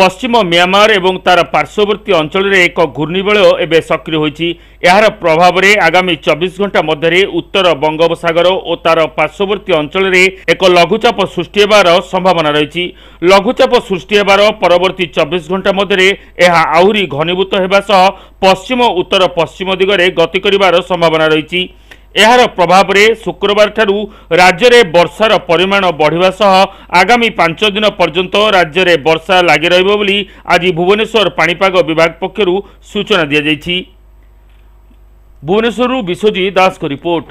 ପଶ୍ଚିମ ମିଆଁମାର ଏବଂ ତାର ପାର୍ଶ୍ୱବର୍ତ୍ତୀ ଅଞ୍ଚଳରେ ଏକ ଘୂର୍ଣ୍ଣିବଳୟ ଏବେ ସକ୍ରିୟ ହୋଇଛି। ଏହାର ପ୍ରଭାବରେ ଆଗାମୀ ଚବିଶ ଘଣ୍ଟା ମଧ୍ୟରେ ଉତ୍ତର ବଙ୍ଗୋପସାଗର ଓ ତାର ପାର୍ଶ୍ୱବର୍ତ୍ତୀ ଅଞ୍ଚଳରେ ଏକ ଲଘୁଚାପ ସୃଷ୍ଟି ହେବାର ସମ୍ଭାବନା ରହିଛି। ଲଘୁଚାପ ସୃଷ୍ଟି ହେବାର ପରବର୍ତ୍ତୀ ଚବିଶ ଘଣ୍ଟା ମଧ୍ୟରେ ଏହା ଆହୁରି ଘନୀଭୂତ ହେବା ସହ ପଶ୍ଚିମ ଉତ୍ତର ପଶ୍ଚିମ ଦିଗରେ ଗତି କରିବାର ସମ୍ଭାବନା ରହିଛି। ଏହାର ପ୍ରଭାବରେ ଶୁକ୍ରବାରଠାରୁ ରାଜ୍ୟରେ ବର୍ଷାର ପରିମାଣ ବଢ଼ିବା ସହ ଆଗାମୀ ପାଞ୍ଚ ଦିନ ପର୍ଯ୍ୟନ୍ତ ରାଜ୍ୟରେ ବର୍ଷା ଲାଗି ରହିବ ବୋଲି ଆଜି ଭୁବନେଶ୍ୱର ପାଣିପାଗ ବିଭାଗ ପକ୍ଷରୁ ସୂଚନା ଦିଆଯାଇଛି। ଭୁବନେଶ୍ୱରରୁ ବିଶ୍ୱଜିତ ଦାସଙ୍କ ରିପୋର୍ଟ।